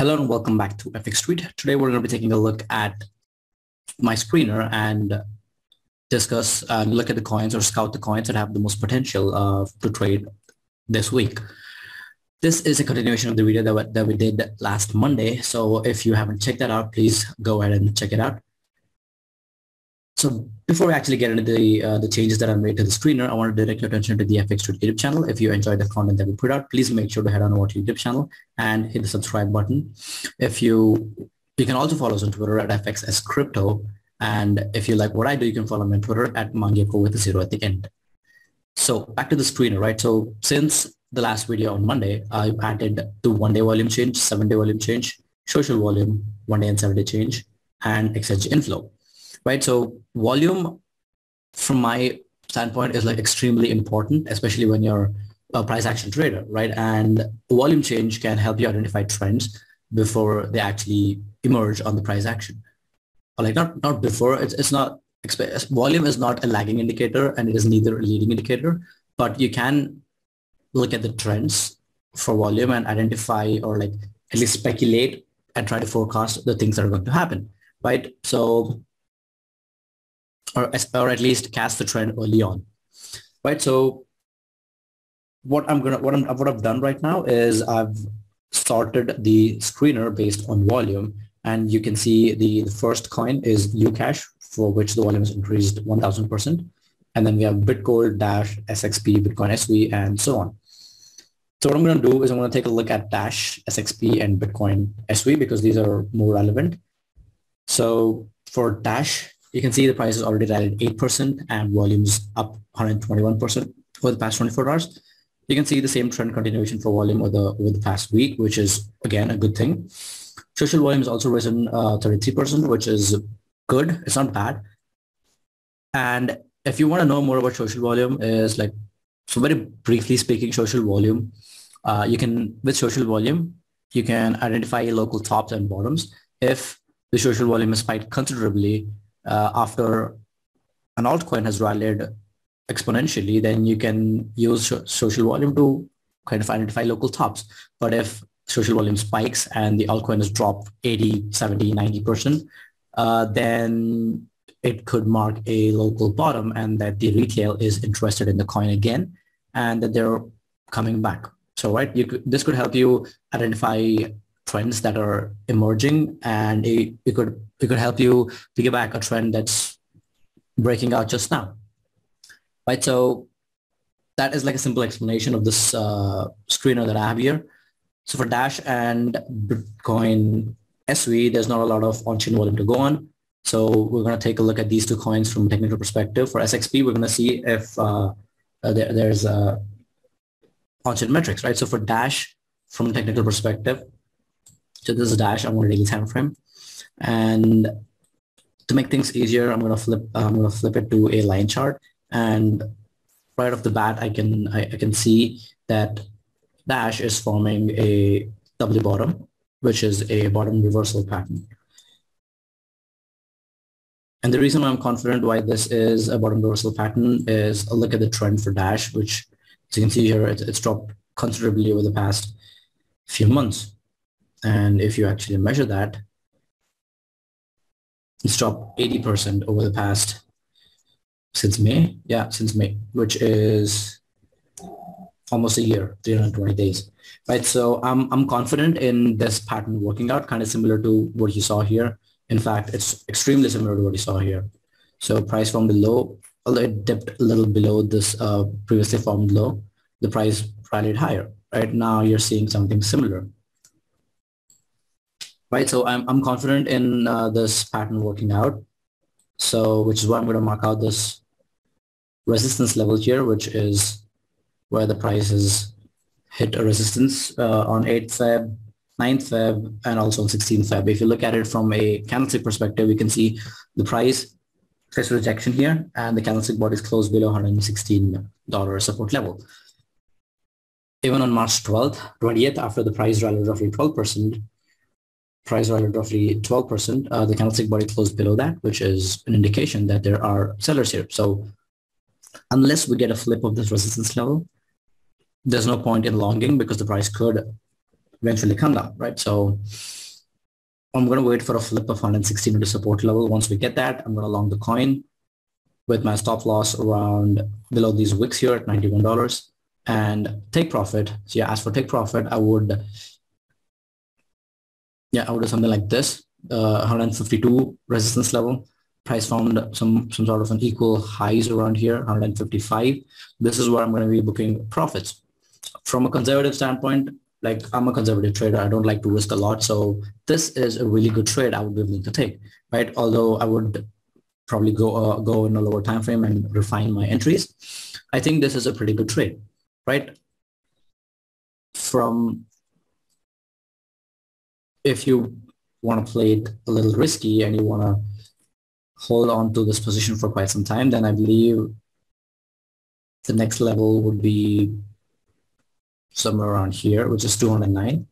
Hello and welcome back to FX Street. Today we're going to be taking a look at my screener and discuss and look at the coins or scout the coins that have the most potential uh, to trade this week. This is a continuation of the video that that we did last Monday. So if you haven't checked that out, please go ahead and check it out. So before we actually get into the uh, the changes that I made to the screener, I want to direct your attention to the FX YouTube channel. If you enjoyed the content that we put out, please make sure to head on over to YouTube channel and hit the subscribe button. If you you can also follow us on Twitter at FXS Crypto. And if you like what I do, you can follow me on Twitter at Mangyako with a zero at the end. So back to the screener, right? So since the last video on Monday, I added the one-day volume change, seven-day volume change, social volume, one-day and seven-day change, and exchange inflow right? So volume from my standpoint is like extremely important, especially when you're a price action trader, right? And volume change can help you identify trends before they actually emerge on the price action. Or like not, not before, it's, it's not, volume is not a lagging indicator and it is neither a leading indicator, but you can look at the trends for volume and identify or like at least speculate and try to forecast the things that are going to happen, right? So or, or at least cast the trend early on, right? So what I'm gonna what I'm what I've done right now is I've sorted the screener based on volume, and you can see the, the first coin is Ucash for which the volume is increased 1,000 percent, and then we have Bitgold, Dash, SXP, Bitcoin SV, and so on. So what I'm going to do is I'm going to take a look at Dash, SXP, and Bitcoin SV because these are more relevant. So for Dash, you can see the price is already rallied 8% and volumes up 121% over the past 24 hours. You can see the same trend continuation for volume over the, over the past week, which is, again, a good thing. Social volume has also risen uh, 33%, which is good. It's not bad. And if you want to know more about social volume is like, so very briefly speaking, social volume, uh, you can, with social volume, you can identify local tops and bottoms. If the social volume is spiked considerably, uh, after an altcoin has rallied exponentially, then you can use social volume to kind of identify local tops. But if social volume spikes and the altcoin has dropped 80, 70, 90%, uh, then it could mark a local bottom and that the retail is interested in the coin again and that they're coming back. So, right, you could, this could help you identify trends that are emerging and it, it could it could help you piggyback a trend that's breaking out just now. Right so that is like a simple explanation of this uh, screener that I have here. So for Dash and Bitcoin SV there's not a lot of on-chain volume to go on. So we're going to take a look at these two coins from a technical perspective. For SXP we're going to see if uh, uh, there, there's uh, on-chain metrics right? So for Dash from a technical perspective so this is Dash. I'm on a daily time frame. And to make things easier, I'm going to flip, I'm to flip it to a line chart. And right off the bat, I can, I, I can see that Dash is forming a W bottom, which is a bottom reversal pattern. And the reason why I'm confident why this is a bottom reversal pattern is a look at the trend for Dash, which as you can see here, it's dropped considerably over the past few months. And if you actually measure that, it's dropped 80% over the past, since May, yeah, since May, which is almost a year, 320 days, right? So I'm, I'm confident in this pattern working out, kind of similar to what you saw here. In fact, it's extremely similar to what you saw here. So price from below, although it dipped a little below this uh, previously formed low, the price rallied higher. Right now, you're seeing something similar right? So I'm, I'm confident in uh, this pattern working out. So which is why I'm going to mark out this resistance level here, which is where the price has hit a resistance uh, on 8th Feb, 9th Feb, and also on 16th Feb. If you look at it from a candlestick perspective, we can see the price face rejection here, and the candlestick body is closed below $116 support level. Even on March 12th, 20th, after the price rallied roughly 12%, price rallied roughly 12%, uh, the candlestick body closed below that, which is an indication that there are sellers here. So unless we get a flip of this resistance level, there's no point in longing because the price could eventually come down, right? So I'm going to wait for a flip of 116 to support level. Once we get that, I'm going to long the coin with my stop loss around below these wicks here at $91 and take profit. So yeah, as for take profit, I would, yeah, I would do something like this, uh, 152 resistance level. Price found some, some sort of an equal highs around here, 155. This is where I'm going to be booking profits. From a conservative standpoint, like I'm a conservative trader. I don't like to risk a lot. So this is a really good trade I would be willing to take, right? Although I would probably go uh, go in a lower time frame and refine my entries. I think this is a pretty good trade, right? From if you want to play it a little risky and you want to hold on to this position for quite some time, then I believe the next level would be somewhere around here, which is 209.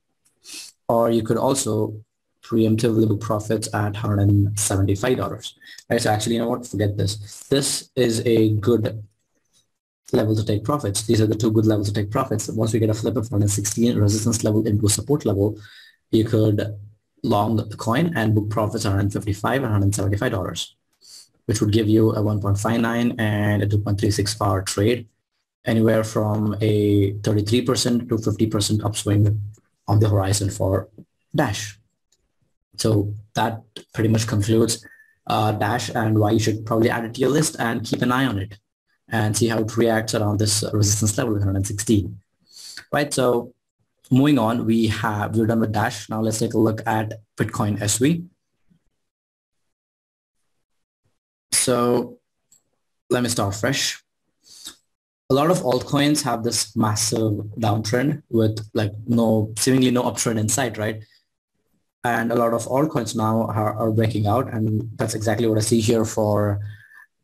Or you could also preemptively book profits at $175. Right, so actually, you know what, forget this. This is a good level to take profits. These are the two good levels to take profits. Once we get a flip of 116 resistance level into a support level, you could long the coin and book profits at 155 and $175, which would give you a 1.59 and a 2.36 power trade anywhere from a 33% to 50% upswing on the horizon for Dash. So that pretty much concludes uh, Dash and why you should probably add it to your list and keep an eye on it and see how it reacts around this resistance level 116. Right, so moving on, we have, we're done with Dash. Now let's take a look at Bitcoin SV. So let me start fresh a lot of altcoins have this massive downtrend with like no seemingly no uptrend in sight, right? And a lot of altcoins now are, are breaking out, and that's exactly what I see here for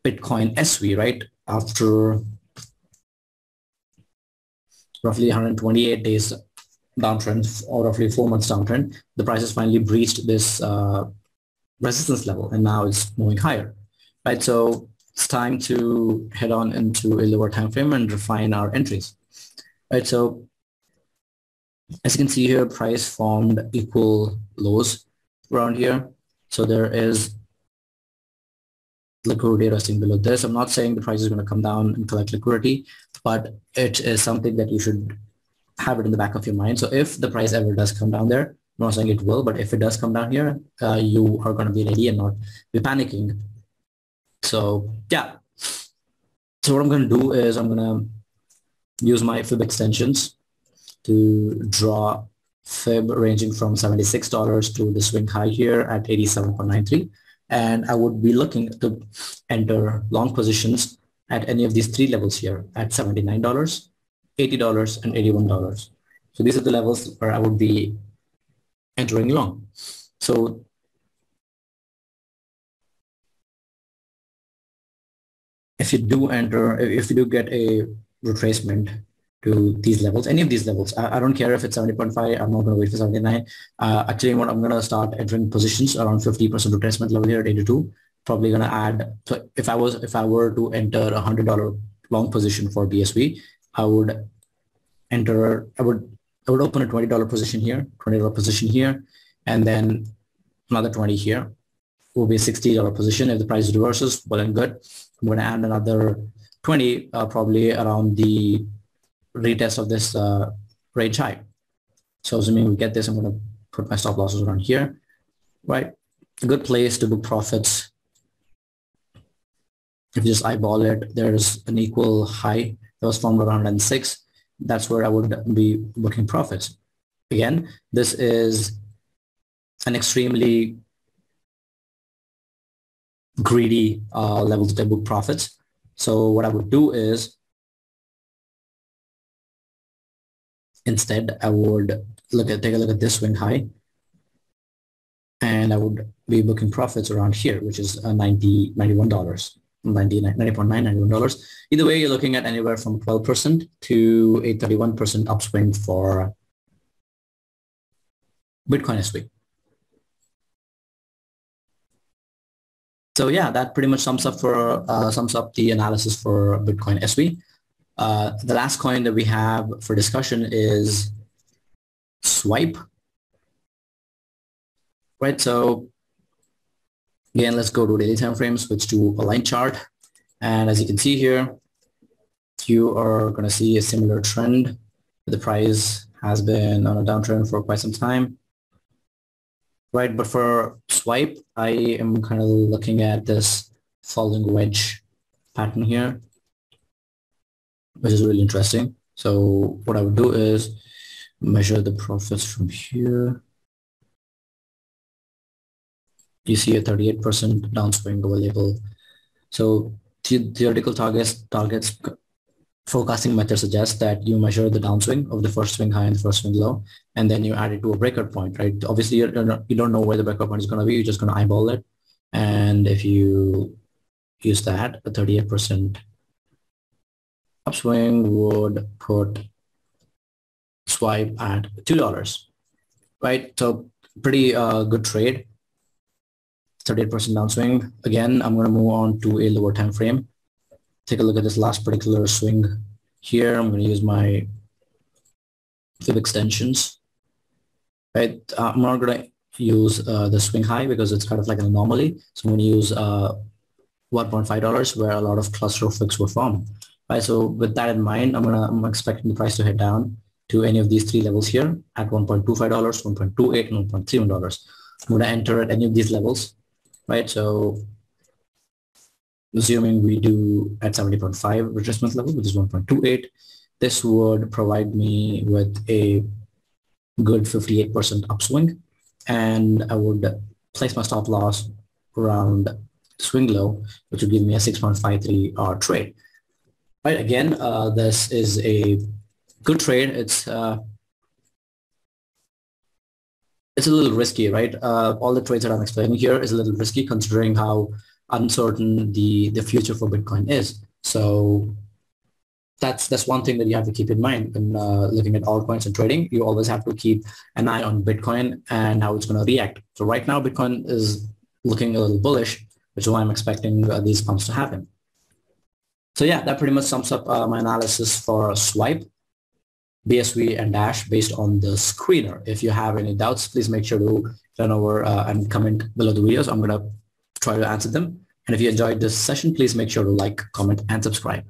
Bitcoin SV, right? After roughly 128 days downtrend or roughly four months downtrend, the price has finally breached this uh, resistance level, and now it's moving higher, right? So it's time to head on into a lower time frame and refine our entries. Right, so as you can see here, price formed equal lows around here. So there is liquidity resting below this. I'm not saying the price is going to come down and collect liquidity, but it is something that you should have it in the back of your mind. So if the price ever does come down there, I'm not saying it will, but if it does come down here, uh, you are going to be ready and not be panicking so yeah. So what I'm going to do is I'm going to use my fib extensions to draw fib ranging from $76 to the swing high here at 87.93. And I would be looking to enter long positions at any of these three levels here at $79, $80, and $81. So these are the levels where I would be entering long. So if you do enter, if you do get a retracement to these levels, any of these levels, I, I don't care if it's 70.5, I'm not going to wait for 79. Uh, actually, what I'm going to start entering positions around 50% retracement level here at 82. Probably going to add, so if I was, if I were to enter a $100 long position for BSV, I would enter, I would, I would open a $20 position here, $20 position here, and then another 20 here will be a $60 position. If the price reverses, well and good. I'm going to add another 20 uh, probably around the retest of this uh, range high. So assuming we get this, I'm going to put my stop losses around here, right? A good place to book profits. If you just eyeball it, there's an equal high was formed around 106. That's where I would be booking profits. Again, this is an extremely greedy uh, level to book profits. So what I would do is instead I would look at take a look at this swing high and I would be booking profits around here, which is uh, 90, $91, 90, 90.9, $91. Either way, you're looking at anywhere from 12% to a 31% upswing for Bitcoin SV. So yeah, that pretty much sums up for uh, sums up the analysis for Bitcoin SV. Uh, the last coin that we have for discussion is swipe. Right, so again, let's go to daily time frame, switch to a line chart. And as you can see here, you are going to see a similar trend. The price has been on a downtrend for quite some time. Right, but for swipe, I am kind of looking at this falling wedge pattern here, which is really interesting. So what I would do is measure the profits from here. You see a 38% downswing available. So the theoretical targets targets forecasting method suggests that you measure the downswing of the first swing high and the first swing low, and then you add it to a breakout point, right? Obviously, you're, you're not, you don't know where the breakout point is going to be. You're just going to eyeball it. And if you use that, a 38% upswing would put swipe at $2, right? So pretty uh, good trade. 38% downswing. Again, I'm going to move on to a lower time frame. Take a look at this last particular swing here. I'm going to use my fib extensions. Right, uh, I'm not going to use uh, the swing high because it's kind of like an anomaly. So I'm going to use uh, $1.5 where a lot of cluster of wicks were formed. Right, so with that in mind, I'm gonna I'm expecting the price to head down to any of these three levels here at $1.25, $1.28, and $1.31. I'm gonna enter at any of these levels, right? So assuming we do at 70.5 retracement level, which is 1.28, this would provide me with a good 58% upswing. And I would place my stop loss around swing low, which would give me a 6.53 R trade. Right, again, uh, this is a good trade. It's uh, it's a little risky, right? Uh, all the trades that I'm explaining here is a little risky considering how uncertain the, the future for Bitcoin is. So that's that's one thing that you have to keep in mind when uh, looking at altcoins and trading. You always have to keep an eye on Bitcoin and how it's going to react. So right now, Bitcoin is looking a little bullish, which is why I'm expecting uh, these pumps to happen. So yeah, that pretty much sums up uh, my analysis for Swipe, BSV, and Dash based on the screener. If you have any doubts, please make sure to turn over uh, and comment below the videos. I'm going to try to answer them. And if you enjoyed this session, please make sure to like, comment, and subscribe.